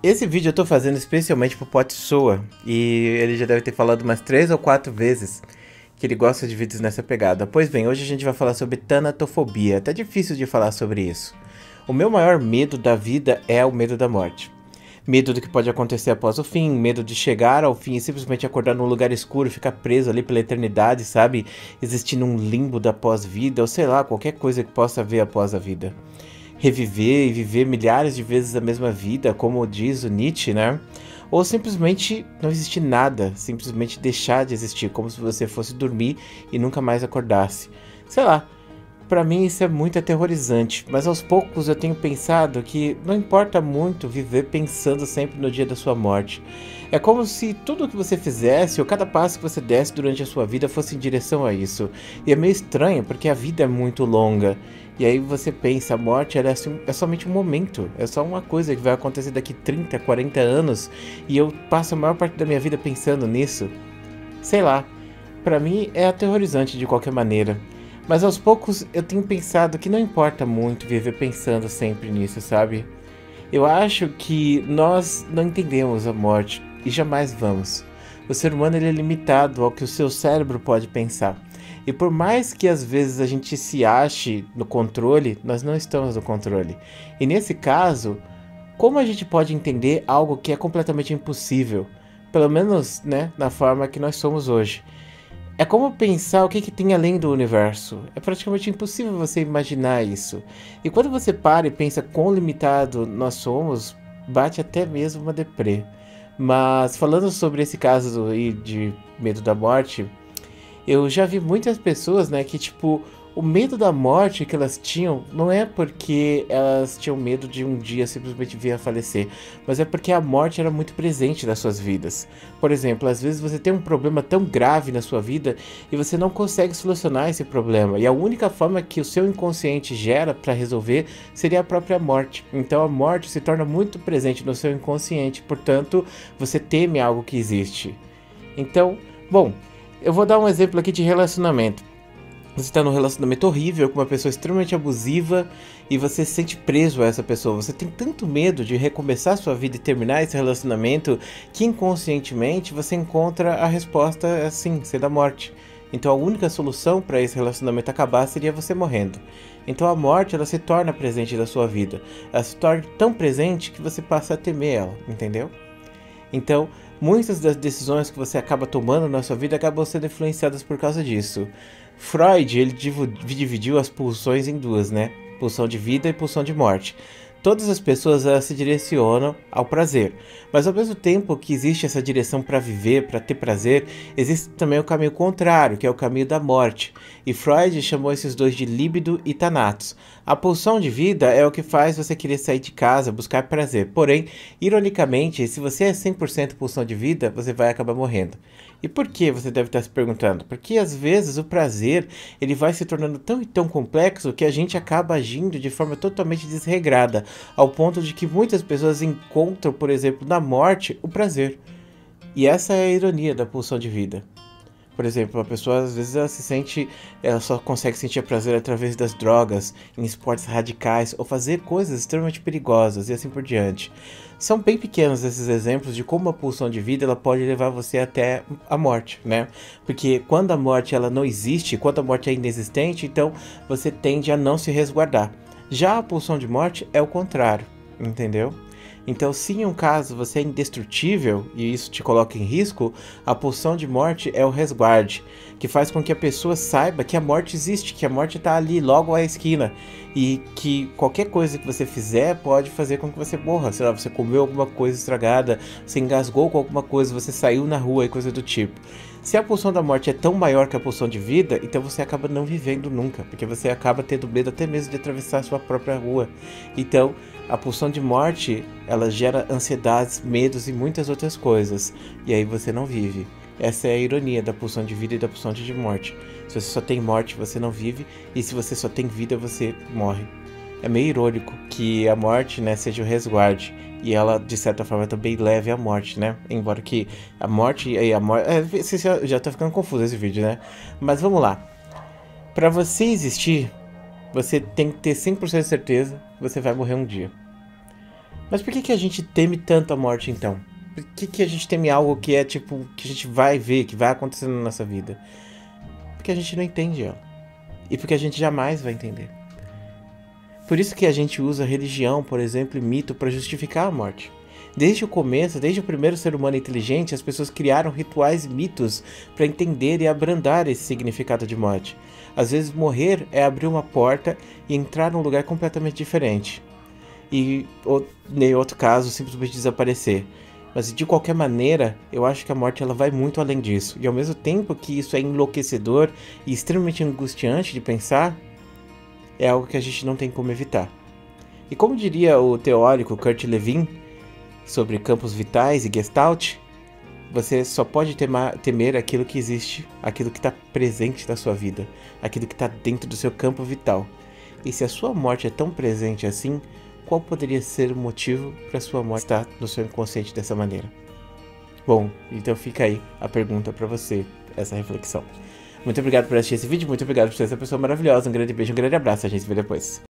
Esse vídeo eu tô fazendo especialmente pro Pot Soa e ele já deve ter falado umas três ou quatro vezes que ele gosta de vídeos nessa pegada. Pois bem, hoje a gente vai falar sobre tanatofobia. Tá difícil de falar sobre isso. O meu maior medo da vida é o medo da morte. Medo do que pode acontecer após o fim, medo de chegar ao fim e simplesmente acordar num lugar escuro, ficar preso ali pela eternidade, sabe? Existindo um limbo da pós-vida, ou sei lá, qualquer coisa que possa haver após a vida reviver e viver milhares de vezes a mesma vida, como diz o Nietzsche, né? Ou simplesmente não existir nada, simplesmente deixar de existir, como se você fosse dormir e nunca mais acordasse. Sei lá, para mim isso é muito aterrorizante, mas aos poucos eu tenho pensado que não importa muito viver pensando sempre no dia da sua morte. É como se tudo o que você fizesse ou cada passo que você desse durante a sua vida fosse em direção a isso. E é meio estranho porque a vida é muito longa. E aí você pensa, a morte é, assim, é somente um momento, é só uma coisa que vai acontecer daqui 30, 40 anos e eu passo a maior parte da minha vida pensando nisso. Sei lá, para mim é aterrorizante de qualquer maneira. Mas aos poucos eu tenho pensado que não importa muito viver pensando sempre nisso, sabe? Eu acho que nós não entendemos a morte e jamais vamos. O ser humano ele é limitado ao que o seu cérebro pode pensar. E por mais que às vezes a gente se ache no controle, nós não estamos no controle. E nesse caso, como a gente pode entender algo que é completamente impossível? Pelo menos, né, na forma que nós somos hoje. É como pensar o que, que tem além do universo. É praticamente impossível você imaginar isso. E quando você para e pensa quão limitado nós somos, bate até mesmo uma deprê. Mas falando sobre esse caso de medo da morte, eu já vi muitas pessoas, né, que tipo, o medo da morte que elas tinham não é porque elas tinham medo de um dia simplesmente vir a falecer, mas é porque a morte era muito presente nas suas vidas. Por exemplo, às vezes você tem um problema tão grave na sua vida e você não consegue solucionar esse problema, e a única forma que o seu inconsciente gera para resolver seria a própria morte. Então a morte se torna muito presente no seu inconsciente, portanto, você teme algo que existe. Então, bom, eu vou dar um exemplo aqui de relacionamento. Você está num relacionamento horrível com uma pessoa extremamente abusiva e você se sente preso a essa pessoa. Você tem tanto medo de recomeçar sua vida e terminar esse relacionamento que inconscientemente você encontra a resposta assim, ser da morte. Então a única solução para esse relacionamento acabar seria você morrendo. Então a morte ela se torna presente da sua vida. Ela se torna tão presente que você passa a temer ela, entendeu? Então Muitas das decisões que você acaba tomando na sua vida acabam sendo influenciadas por causa disso. Freud, ele dividiu as pulsões em duas, né? Pulsão de vida e pulsão de morte. Todas as pessoas elas se direcionam ao prazer, mas ao mesmo tempo que existe essa direção para viver, para ter prazer, existe também o caminho contrário, que é o caminho da morte. E Freud chamou esses dois de líbido e thanatos. A pulsão de vida é o que faz você querer sair de casa, buscar prazer. Porém, ironicamente, se você é 100% pulsão de vida, você vai acabar morrendo. E por que você deve estar se perguntando? Porque às vezes o prazer ele vai se tornando tão e tão complexo que a gente acaba agindo de forma totalmente desregrada, ao ponto de que muitas pessoas encontram, por exemplo, na morte, o prazer. E essa é a ironia da pulsão de vida. Por exemplo, a pessoa às vezes ela se sente, ela só consegue sentir prazer através das drogas, em esportes radicais ou fazer coisas extremamente perigosas e assim por diante. São bem pequenos esses exemplos de como a pulsão de vida ela pode levar você até a morte, né? Porque quando a morte ela não existe, quando a morte é inexistente, então você tende a não se resguardar. Já a pulsão de morte é o contrário, entendeu? Então, se em um caso você é indestrutível e isso te coloca em risco, a pulsão de morte é o resguarde, que faz com que a pessoa saiba que a morte existe, que a morte está ali, logo à esquina, e que qualquer coisa que você fizer pode fazer com que você morra. Sei lá, você comeu alguma coisa estragada, você engasgou com alguma coisa, você saiu na rua e coisa do tipo. Se a pulsão da morte é tão maior que a pulsão de vida, então você acaba não vivendo nunca, porque você acaba tendo medo até mesmo de atravessar a sua própria rua. Então, a pulsão de morte, ela gera ansiedades, medos e muitas outras coisas, e aí você não vive. Essa é a ironia da pulsão de vida e da pulsão de morte. Se você só tem morte, você não vive, e se você só tem vida, você morre. É meio irônico que a morte, né, seja o resguarde e ela de certa forma também leve à morte, né? Embora que a morte e a morte, é, já, tá ficando confuso esse vídeo, né? Mas vamos lá. Para você existir, você tem que ter 100% de certeza que você vai morrer um dia. Mas por que, que a gente teme tanto a morte então? Por que, que a gente teme algo que é tipo, que a gente vai ver, que vai acontecer na nossa vida? Porque a gente não entende ela. E porque a gente jamais vai entender. Por isso que a gente usa religião, por exemplo, e mito para justificar a morte. Desde o começo, desde o primeiro ser humano inteligente, as pessoas criaram rituais e mitos para entender e abrandar esse significado de morte. Às vezes, morrer é abrir uma porta e entrar num lugar completamente diferente. E, em outro caso, simplesmente desaparecer. Mas de qualquer maneira, eu acho que a morte ela vai muito além disso. E ao mesmo tempo que isso é enlouquecedor e extremamente angustiante de pensar, é algo que a gente não tem como evitar. E como diria o teórico Kurt Lewin sobre campos vitais e gestalt, você só pode temer aquilo que existe, aquilo que está presente na sua vida, aquilo que está dentro do seu campo vital. E se a sua morte é tão presente assim, qual poderia ser o motivo para sua morte estar no seu inconsciente dessa maneira? Bom, então fica aí a pergunta para você, essa reflexão. Muito obrigado por assistir esse vídeo, muito obrigado por ser essa pessoa maravilhosa. Um grande beijo, um grande abraço. A gente se vê depois.